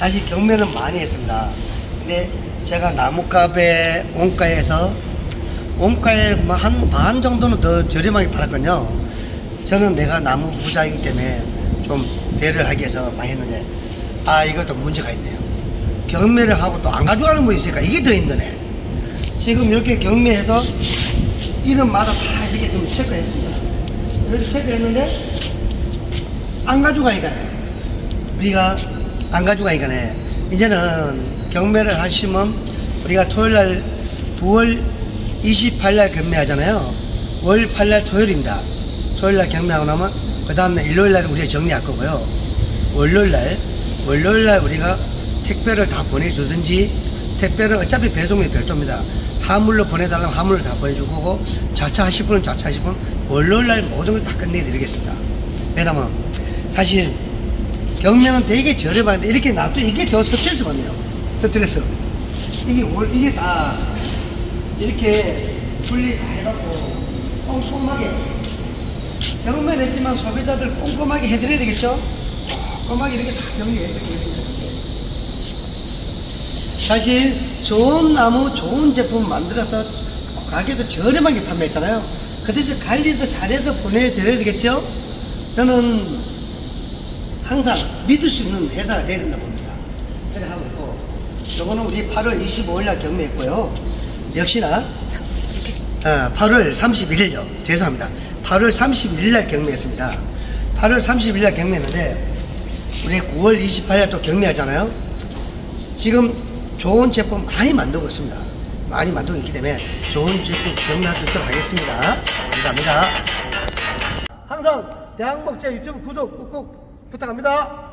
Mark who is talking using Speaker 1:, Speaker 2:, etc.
Speaker 1: 사실 경매는 많이 했습니다. 근데 제가 나무값에 원가에서 원가에 뭐한반 정도는 더 저렴하게 팔았거든요. 저는 내가 나무 부자이기 때문에 좀 배를 하기 위해서 많이 했는데 아 이것도 문제가 있네요. 경매를 하고 또 안 가져가는 분이 있으니까 이게 더 힘드네. 지금 이렇게 경매해서 이름마다 다 이렇게 좀 체크했습니다. 그래서 체크했는데 안 가져가니까네. 우리가 안 가져가니까네. 이제는 경매를 하시면 우리가 토요일 날 9월 28일 날 경매하잖아요. 월 8일 날 토요일입니다. 토요일 날 경매하고 나면 그 다음날 일요일 날 우리가 정리할 거고요. 월요일 날, 월요일 날 우리가 택배를 다 보내주든지 택배를 어차피 배송이 별도입니다. 화물로 보내달라면 화물을 다 보내줄 거고 자차 하실 분은 자차 하실 분 월요일 날 모든 걸 다 끝내드리겠습니다. 왜냐면 사실 경매는 되게 저렴한데 이렇게 놔도 이게 더 스트레스 받네요. 스트레스. 이게 월 이게 다 이렇게 분리 다 해갖고 꼼꼼하게 경매를 했지만 소비자들 꼼꼼하게 해드려야 되겠죠? 꼼꼼하게 이렇게 다 정리해 드리겠습니다. 사실 좋은 나무, 좋은 제품 만들어서 가게도 저렴하게 판매했잖아요. 그 대신 관리도 잘해서 보내드려야 되겠죠? 저는 항상 믿을 수 있는 회사가 돼야 된다 봅니다. 그래 하고 있고, 요거는 우리 8월 25일 날 경매했고요. 역시나, 어, 8월 31일요. 죄송합니다. 8월 31일 날 경매했습니다. 8월 31일 날 경매했는데, 우리 9월 28일 날또 경매하잖아요. 지금 좋은 제품 많이 만들고 있습니다. 많이 만들고 있기 때문에 좋은 제품 경매할 수 있도록 하겠습니다. 감사합니다. 항상 대한복제 유튜브 구독 꾹꾹 부탁합니다.